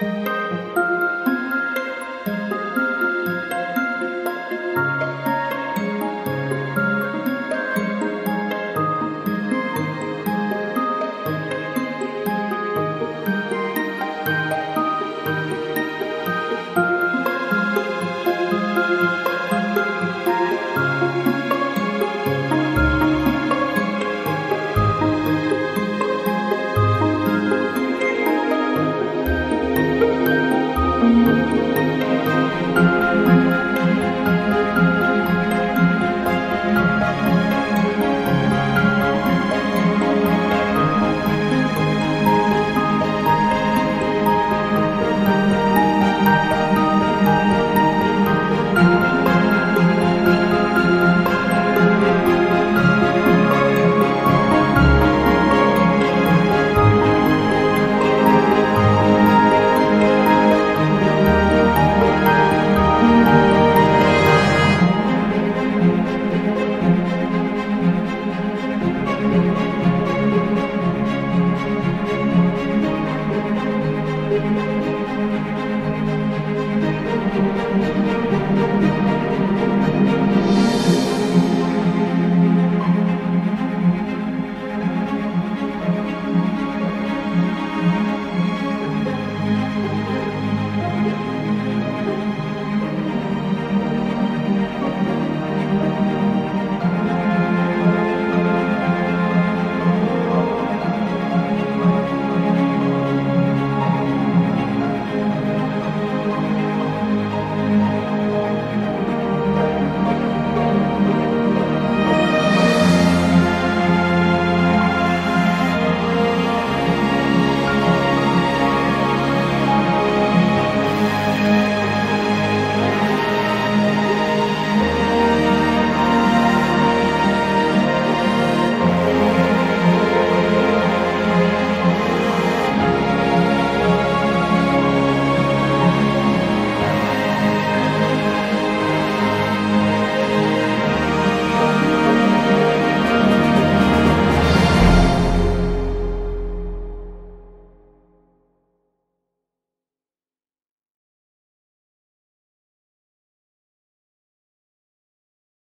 Música